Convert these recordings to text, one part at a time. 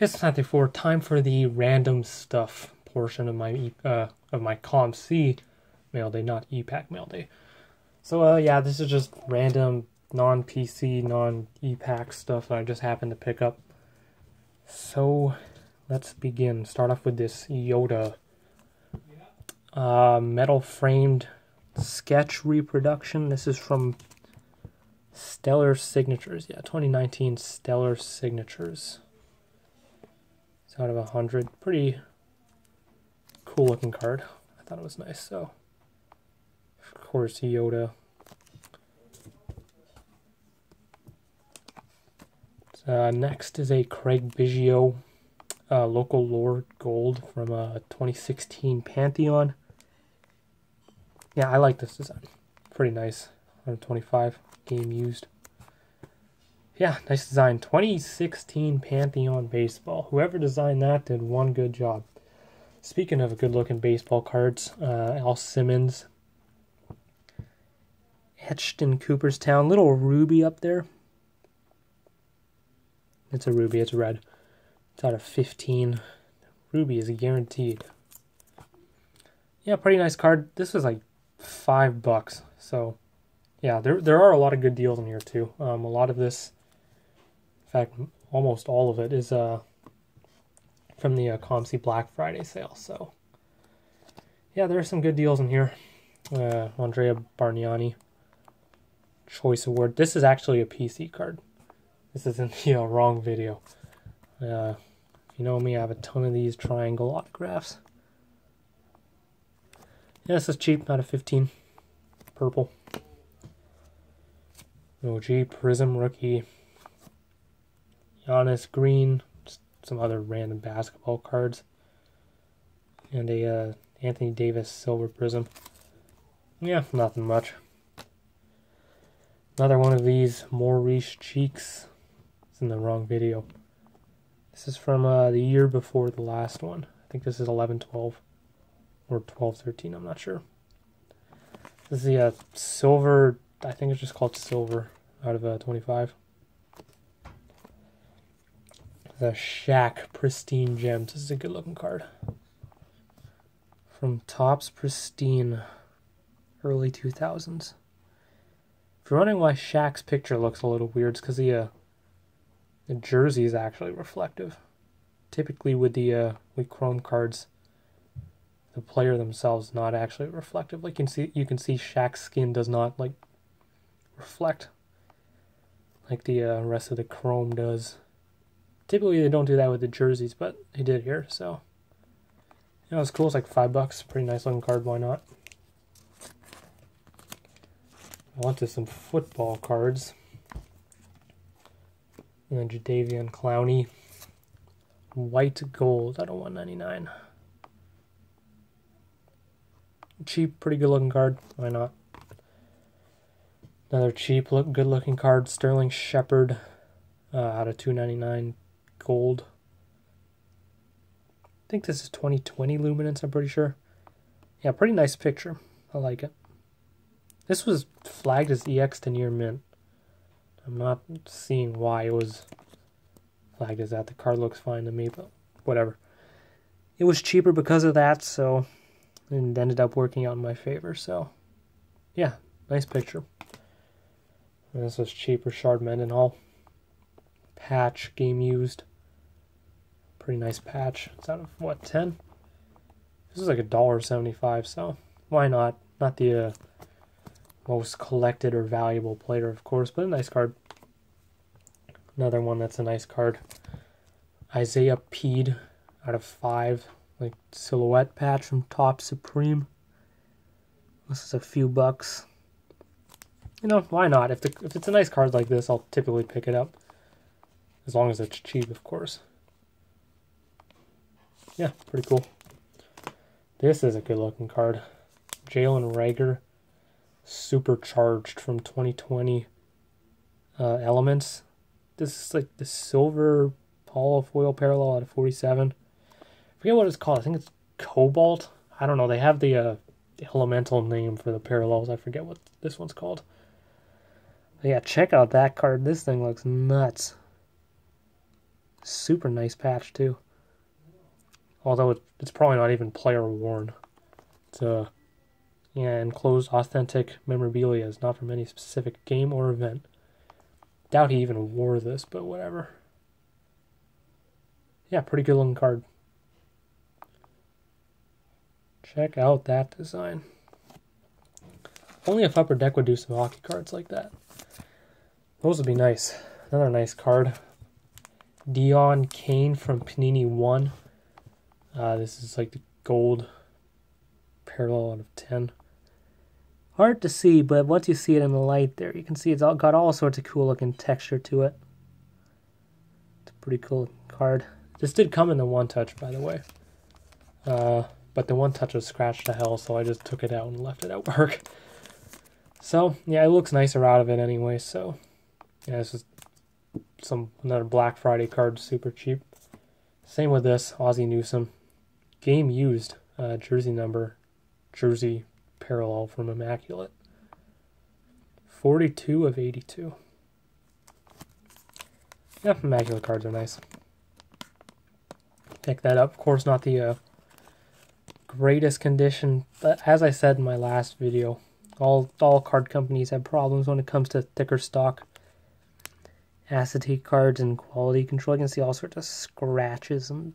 It's 94. Time for the random stuff portion of my uh, of my COMC mail day, not ePack mail day. So uh, yeah, this is just random non PC, non ePack stuff that I just happened to pick up. So let's begin. Start off with this Yoda uh, metal framed sketch reproduction. This is from Stellar Signatures. Yeah, 2019 Stellar Signatures. Out of 100. Pretty cool looking card. I thought it was nice. So, of course, Yoda. Uh, next is a Craig Biggio uh, local lore gold from uh, 2016 Pantheon. Yeah, I like this design. Pretty nice. 125 game used. Yeah, nice design. 2016 Pantheon baseball. Whoever designed that did one good job. Speaking of good looking baseball cards, uh, Al Simmons etched in Cooperstown. Little ruby up there. It's a ruby, it's red. It's out of 15. Ruby is guaranteed. Yeah, pretty nice card. This was like five bucks. So, yeah, there there are a lot of good deals in here too. Um, a lot of this, in fact, almost all of it is uh from the uh, COMC Black Friday sale. So, yeah, there are some good deals in here. Uh, Andrea Bargnani Choice Award. This is actually a PC card. This is in the uh, wrong video. Uh, if you know me, I have a ton of these triangle autographs. Yeah, this is cheap, out of 15. Purple. OG Prism rookie. Giannis Green. Some other random basketball cards. And a uh, Anthony Davis Silver Prism. Yeah, nothing much. Another one of these Maurice Cheeks. It's in the wrong video. This is from uh, the year before the last one. I think this is 11 12 or 12 13, I'm not sure. This is the uh, silver, I think it's just called silver out of uh, 25. The Shaq Pristine Gems. This is a good looking card. From Topps Pristine, early 2000s. If you're wondering why Shaq's picture looks a little weird, it's because the uh, the jersey is actually reflective. Typically, with the uh, with Chrome cards, the player themselves not actually reflective. Like you can see, you can see Shaq's skin does not like reflect like the uh, rest of the Chrome does. Typically, they don't do that with the jerseys, but they did here. So, you know, it's cool. It's like five bucks. Pretty nice looking card. Why not? On to some football cards. And then Jadeveon Clowney. White gold out of 199. Cheap, pretty good looking card. Why not? Another cheap, look good looking card. Sterling Shepard uh, out of 299 gold. I think this is 2020 luminance, I'm pretty sure. Yeah, pretty nice picture. I like it. This was flagged as EX to near mint. I'm not seeing why it was flagged as that. The card looks fine to me, but whatever. It was cheaper because of that, so it ended up working out in my favor. So, yeah, nice picture. And this was cheaper, Shard Mendenhall. Patch, game used. Pretty nice patch. It's out of, what, 10? This is like a dollar seventy-five, so why not? Not the uh, most collected or valuable player, of course, but a nice card. Another one that's a nice card. Isaiah Pead out of five, like silhouette patch from Topps Supreme. This is a few bucks. You know, why not? If the if it's a nice card like this, I'll typically pick it up. As long as it's cheap, of course. Yeah, pretty cool. This is a good looking card. Jalen Reagor supercharged from 2020 uh, elements. This is like the silver foil parallel out of 47. I forget what it's called. I think it's Cobalt. I don't know. They have the, uh, elemental name for the parallels. I forget what this one's called. But yeah, check out that card. This thing looks nuts. Super nice patch too. Although it's probably not even player worn. It's uh, a yeah, enclosed authentic memorabilia is not from any specific game or event. Doubt he even wore this, but whatever. Yeah, pretty good looking card. Check out that design. Only if Upper Deck would do some hockey cards like that. Those would be nice. Another nice card. Deon Cain from Panini 1. Uh, this is like the gold parallel out of 10. Hard to see, but once you see it in the light there, you can see it's all, got all sorts of cool looking texture to it. It's a pretty cool card. This did come in the one touch, by the way. Uh, but the one touch was scratched to hell, so I just took it out and left it at work. So, yeah, it looks nicer out of it anyway, so... Yeah, this is some another Black Friday card, super cheap. Same with this, Ozzie Newsome. Game used, uh, jersey number, jersey parallel from Immaculate. 42 of 82. Yeah, Immaculate cards are nice. Pick that up. Of course, not the uh, greatest condition, but as I said in my last video, all all card companies have problems when it comes to thicker stock acetate cards and quality control. You can see all sorts of scratches and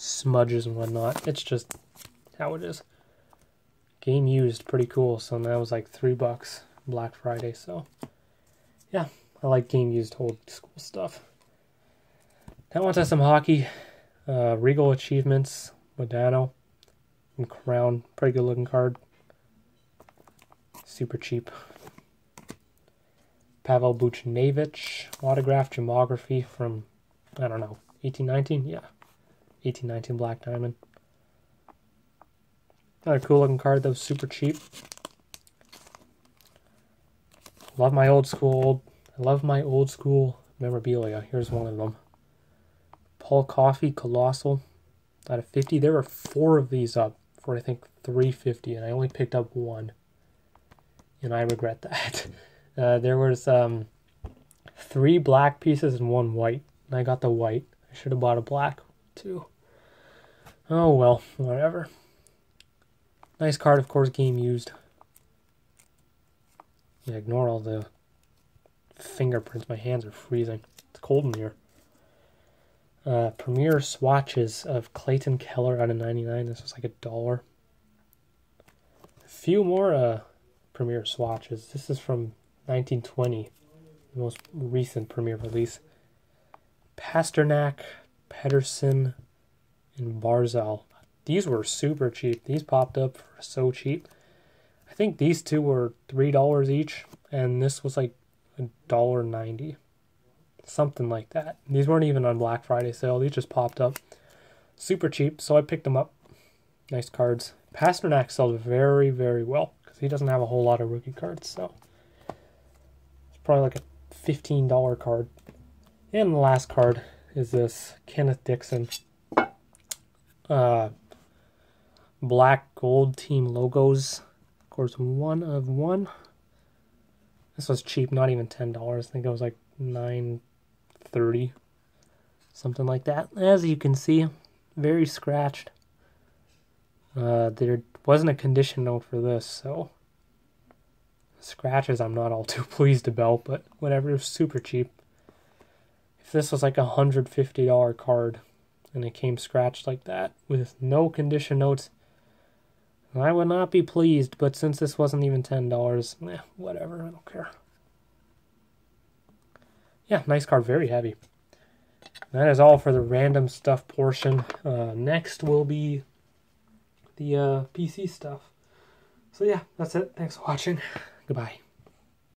smudges and whatnot. It's just how it is. Game used, pretty cool. So that was like three bucks Black Friday. So yeah, I like game used old school stuff. Now on to some hockey. Uh, Regal Achievements, Modano, and Crown. Pretty good looking card. Super cheap. Pavel Buchnevich autograph gemography from, I don't know, 1819? Yeah. 1819 Black Diamond. Another cool looking card that was super cheap. Love my old school, old, I love my old school memorabilia. Here's one of them. Paul Coffey Colossal out of 50. There were four of these up for I think 350 and I only picked up one. And I regret that. Uh, there was um, three black pieces and one white. And I got the white. I should have bought a black too. Oh well, whatever. Nice card, of course, game used. Yeah, ignore all the fingerprints. My hands are freezing. It's cold in here. Uh, Premier swatches of Clayton Keller out of 99. This was like a dollar. A few more uh, Premier swatches. This is from 1920, the most recent Premier release. Pastrnak, Pedersen, and Barzal. These were super cheap. These popped up for so cheap. I think these two were three dollars each, and this was like a dollar ninety, something like that. These weren't even on Black Friday sale. These just popped up, super cheap. So I picked them up. Nice cards. Pastrnak sold very very well because he doesn't have a whole lot of rookie cards. So it's probably like a $15 card. And the last card is this Kenneth Dixon uh, black gold team logos. Of course, one of one. This was cheap, not even $10. I think it was like nine thirty, something like that. As you can see, very scratched. Uh, there wasn't a condition note for this, so scratches I'm not all too pleased about, but whatever, super cheap. If this was like a $150 card and it came scratched like that with no condition notes, I would not be pleased, but since this wasn't even $10, eh, whatever, I don't care. Yeah, nice card, very heavy. That is all for the random stuff portion. Uh, next will be the uh, PC stuff. So yeah, that's it. Thanks for watching. Goodbye.